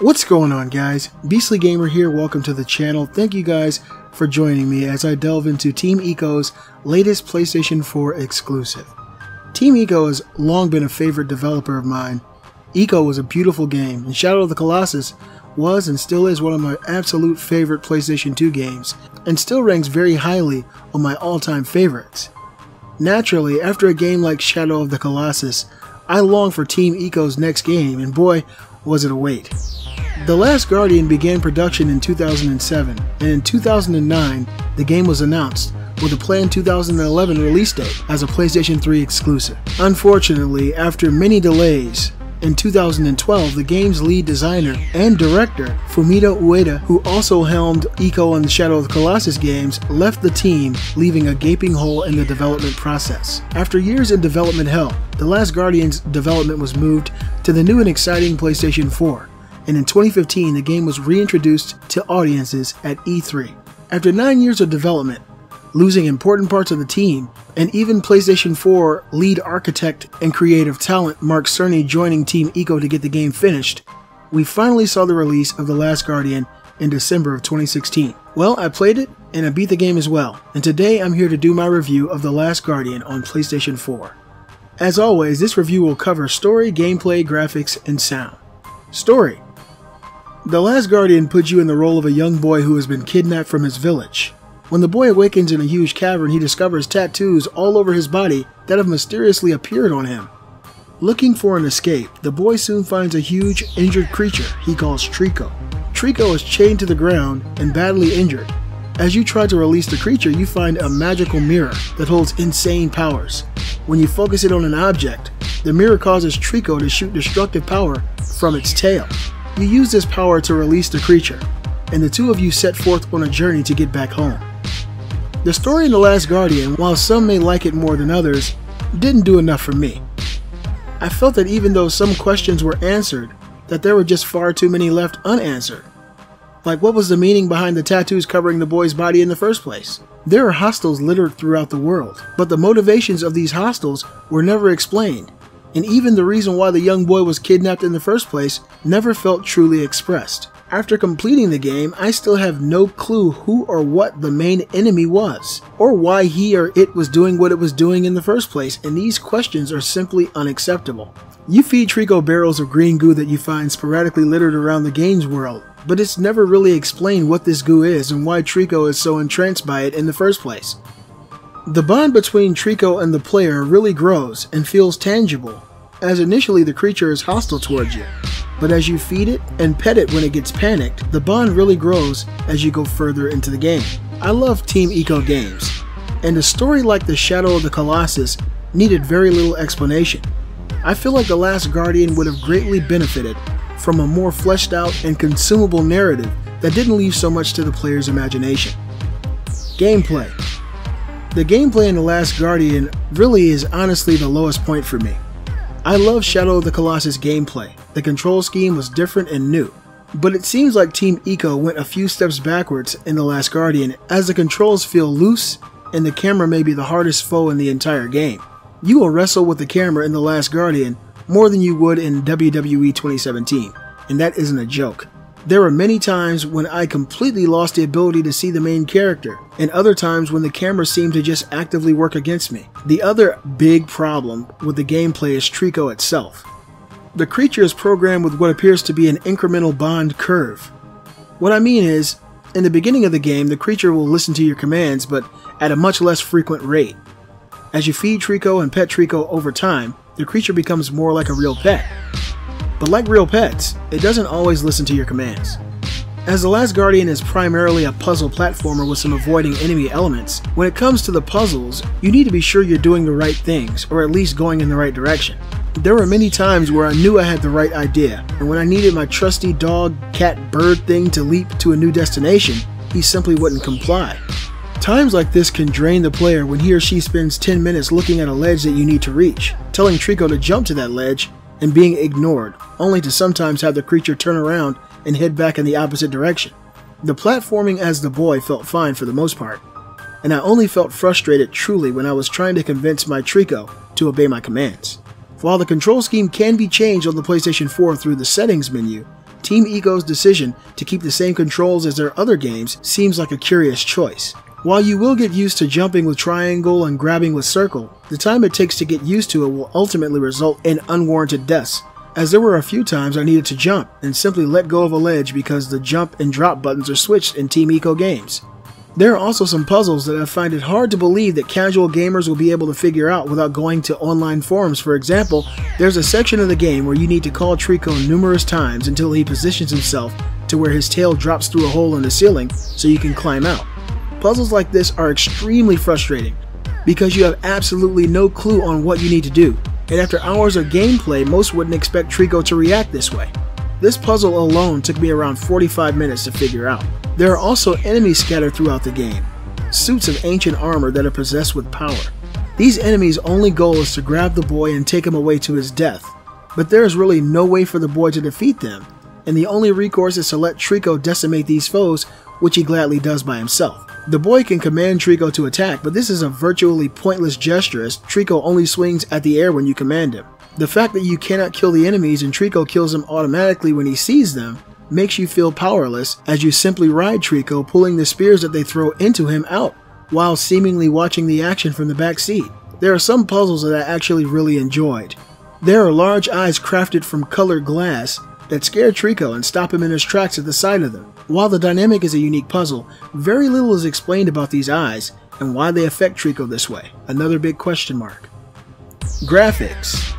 What's going on guys? Beastly Gamer here, welcome to the channel. Thank you guys for joining me as I delve into Team Ico's latest PlayStation 4 exclusive. Team Ico has long been a favorite developer of mine. Ico was a beautiful game, and Shadow of the Colossus was and still is one of my absolute favorite PlayStation 2 games, and still ranks very highly on my all-time favorites. Naturally, after a game like Shadow of the Colossus, I long for Team Ico's next game, and boy, was it a wait. The Last Guardian began production in 2007, and in 2009, the game was announced, with a planned 2011 release date as a PlayStation 3 exclusive. Unfortunately, after many delays, in 2012, the game's lead designer and director, Fumito Ueda, who also helmed Ico and the Shadow of the Colossus games, left the team, leaving a gaping hole in the development process. After years in development hell, The Last Guardian's development was moved to the new and exciting PlayStation 4, and in 2015 the game was reintroduced to audiences at E3. After 9 years of development, losing important parts of the team, and even PlayStation 4 lead architect and creative talent Mark Cerny joining Team Ico to get the game finished, we finally saw the release of The Last Guardian in December of 2016. Well, I played it, and I beat the game as well, and today I'm here to do my review of The Last Guardian on PlayStation 4. As always, this review will cover story, gameplay, graphics, and sound. Story The Last Guardian puts you in the role of a young boy who has been kidnapped from his village. When the boy awakens in a huge cavern, he discovers tattoos all over his body that have mysteriously appeared on him. Looking for an escape, the boy soon finds a huge, injured creature he calls Trico. Trico is chained to the ground and badly injured. As you try to release the creature, you find a magical mirror that holds insane powers. When you focus it on an object, the mirror causes Trico to shoot destructive power from its tail. You use this power to release the creature, and the two of you set forth on a journey to get back home. The story in The Last Guardian, while some may like it more than others, didn't do enough for me. I felt that even though some questions were answered, that there were just far too many left unanswered. Like what was the meaning behind the tattoos covering the boy's body in the first place? There are hostiles littered throughout the world, but the motivations of these hostiles were never explained, and even the reason why the young boy was kidnapped in the first place never felt truly expressed. After completing the game, I still have no clue who or what the main enemy was, or why he or it was doing what it was doing in the first place, and these questions are simply unacceptable. You feed Trico barrels of green goo that you find sporadically littered around the game's world, but it's never really explained what this goo is and why Trico is so entranced by it in the first place. The bond between Trico and the player really grows and feels tangible, as initially the creature is hostile towards you, but as you feed it and pet it when it gets panicked, the bond really grows as you go further into the game. I love Team Ico games, and a story like The Shadow of the Colossus needed very little explanation. I feel like The Last Guardian would have greatly benefited from a more fleshed out and consumable narrative that didn't leave so much to the player's imagination. Gameplay The gameplay in The Last Guardian really is honestly the lowest point for me. I love Shadow of the Colossus gameplay. The control scheme was different and new. But it seems like Team Ico went a few steps backwards in The Last Guardian as the controls feel loose and the camera may be the hardest foe in the entire game. You will wrestle with the camera in The Last Guardian more than you would in WWE 2017, and that isn't a joke. There were many times when I completely lost the ability to see the main character, and other times when the camera seemed to just actively work against me. The other big problem with the gameplay is Trico itself. The creature is programmed with what appears to be an incremental bond curve. What I mean is, in the beginning of the game, the creature will listen to your commands, but at a much less frequent rate. As you feed Trico and pet Trico over time, the creature becomes more like a real pet. But like real pets, it doesn't always listen to your commands. As The Last Guardian is primarily a puzzle platformer with some avoiding enemy elements, when it comes to the puzzles, you need to be sure you're doing the right things, or at least going in the right direction. There were many times where I knew I had the right idea, and when I needed my trusty dog, cat, bird thing to leap to a new destination, he simply wouldn't comply. Times like this can drain the player when he or she spends 10 minutes looking at a ledge that you need to reach, telling Trico to jump to that ledge, and being ignored, only to sometimes have the creature turn around and head back in the opposite direction. The platforming as the boy felt fine for the most part, and I only felt frustrated truly when I was trying to convince my Trico to obey my commands. While the control scheme can be changed on the PlayStation 4 through the settings menu, Team Ico's decision to keep the same controls as their other games seems like a curious choice. While you will get used to jumping with triangle and grabbing with circle, the time it takes to get used to it will ultimately result in unwarranted deaths, as there were a few times I needed to jump and simply let go of a ledge because the jump and drop buttons are switched in Team Ico games. There are also some puzzles that I find it hard to believe that casual gamers will be able to figure out without going to online forums. For example, there's a section of the game where you need to call Trico numerous times until he positions himself to where his tail drops through a hole in the ceiling so you can climb out. Puzzles like this are extremely frustrating because you have absolutely no clue on what you need to do, and after hours of gameplay, most wouldn't expect Trico to react this way. This puzzle alone took me around 45 minutes to figure out. There are also enemies scattered throughout the game, suits of ancient armor that are possessed with power. These enemies' only goal is to grab the boy and take him away to his death, but there is really no way for the boy to defeat them, and the only recourse is to let Trico decimate these foes, which he gladly does by himself. The boy can command Trico to attack, but this is a virtually pointless gesture as Trico only swings at the air when you command him. The fact that you cannot kill the enemies and Trico kills them automatically when he sees them makes you feel powerless as you simply ride Trico pulling the spears that they throw into him out, while seemingly watching the action from the back seat. There are some puzzles that I actually really enjoyed. There are large eyes crafted from colored glass that scare Trico and stop him in his tracks at the sight of them. While the dynamic is a unique puzzle, very little is explained about these eyes and why they affect Trico this way. Another big question mark. Graphics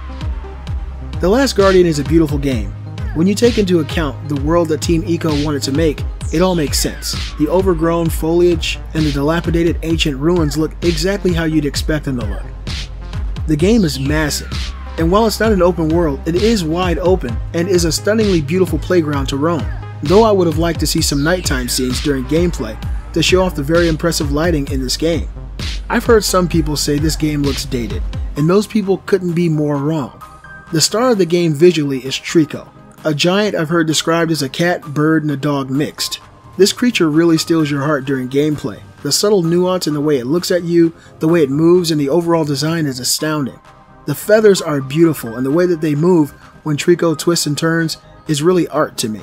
The Last Guardian is a beautiful game. When you take into account the world that Team Ico wanted to make, it all makes sense. The overgrown foliage and the dilapidated ancient ruins look exactly how you'd expect them to look. The game is massive, and while it's not an open world, it is wide open and is a stunningly beautiful playground to roam though I would have liked to see some nighttime scenes during gameplay to show off the very impressive lighting in this game. I've heard some people say this game looks dated, and those people couldn't be more wrong. The star of the game visually is Trico, a giant I've heard described as a cat, bird, and a dog mixed. This creature really steals your heart during gameplay. The subtle nuance in the way it looks at you, the way it moves, and the overall design is astounding. The feathers are beautiful, and the way that they move when Trico twists and turns is really art to me.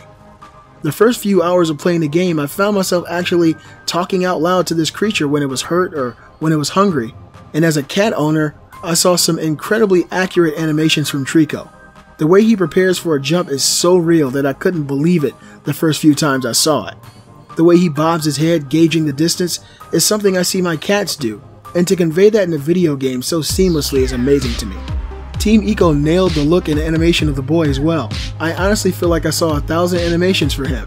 The first few hours of playing the game, I found myself actually talking out loud to this creature when it was hurt or when it was hungry. And as a cat owner, I saw some incredibly accurate animations from Trico. The way he prepares for a jump is so real that I couldn't believe it the first few times I saw it. The way he bobs his head, gauging the distance, is something I see my cats do, and to convey that in a video game so seamlessly is amazing to me. Team Ico nailed the look and animation of the boy as well. I honestly feel like I saw a thousand animations for him.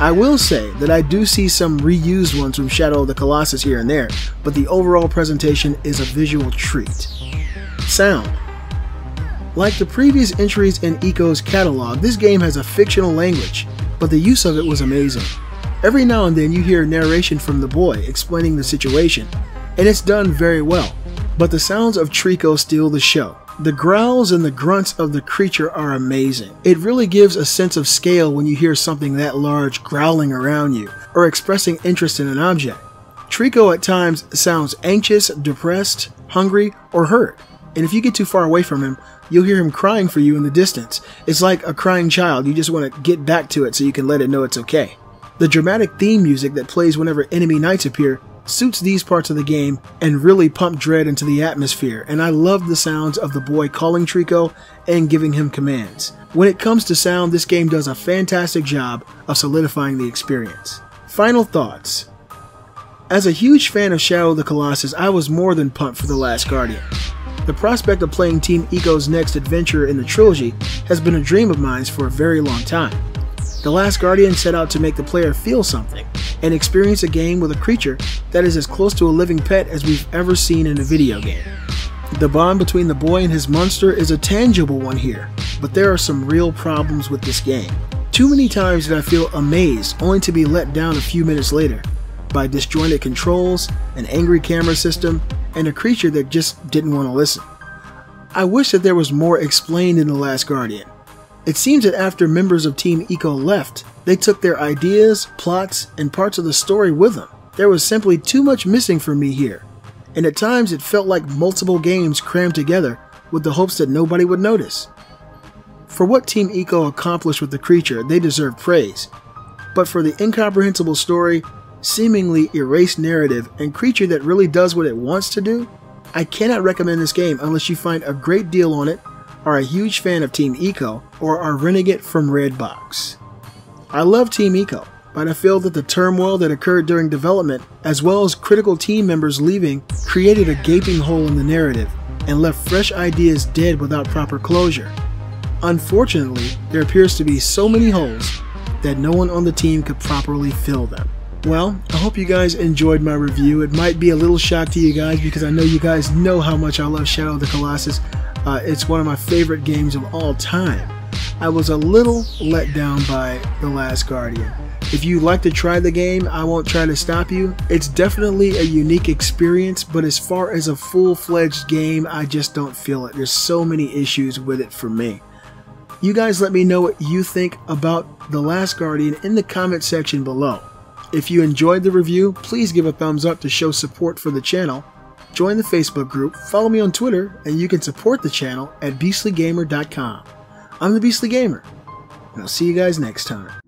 I will say that I do see some reused ones from Shadow of the Colossus here and there, but the overall presentation is a visual treat. Sound. Like the previous entries in Ico's catalog, this game has a fictional language, but the use of it was amazing. Every now and then you hear narration from the boy explaining the situation, and it's done very well, but the sounds of Trico steal the show. The growls and the grunts of the creature are amazing. It really gives a sense of scale when you hear something that large growling around you or expressing interest in an object. Trico at times sounds anxious, depressed, hungry, or hurt. And if you get too far away from him, you'll hear him crying for you in the distance. It's like a crying child, you just want to get back to it so you can let it know it's okay. The dramatic theme music that plays whenever enemy knights appear suits these parts of the game and really pump dread into the atmosphere, and I love the sounds of the boy calling Trico and giving him commands. When it comes to sound, this game does a fantastic job of solidifying the experience. Final thoughts. As a huge fan of Shadow of the Colossus, I was more than pumped for The Last Guardian. The prospect of playing Team Ico's next adventure in the trilogy has been a dream of mine for a very long time. The Last Guardian set out to make the player feel something and experience a game with a creature that is as close to a living pet as we've ever seen in a video game. The bond between the boy and his monster is a tangible one here, but there are some real problems with this game. Too many times did I feel amazed only to be let down a few minutes later by disjointed controls, an angry camera system, and a creature that just didn't want to listen. I wish that there was more explained in The Last Guardian, it seems that after members of Team Ico left, they took their ideas, plots, and parts of the story with them. There was simply too much missing for me here, and at times it felt like multiple games crammed together with the hopes that nobody would notice. For what Team Ico accomplished with the creature, they deserve praise. But for the incomprehensible story, seemingly erased narrative, and creature that really does what it wants to do, I cannot recommend this game unless you find a great deal on it, are a huge fan of Team Ico, or are renting it from Redbox. I love Team Ico, but I feel that the turmoil that occurred during development, as well as critical team members leaving, created a gaping hole in the narrative and left fresh ideas dead without proper closure. Unfortunately, there appears to be so many holes that no one on the team could properly fill them. Well, I hope you guys enjoyed my review. It might be a little shock to you guys because I know you guys know how much I love Shadow of the Colossus. Uh, it's one of my favorite games of all time. I was a little let down by The Last Guardian. If you like to try the game, I won't try to stop you. It's definitely a unique experience, but as far as a full-fledged game, I just don't feel it. There's so many issues with it for me. You guys let me know what you think about The Last Guardian in the comment section below. If you enjoyed the review, please give a thumbs up to show support for the channel. Join the Facebook group, follow me on Twitter, and you can support the channel at beastlygamer.com. I'm the Beastly Gamer, and I'll see you guys next time.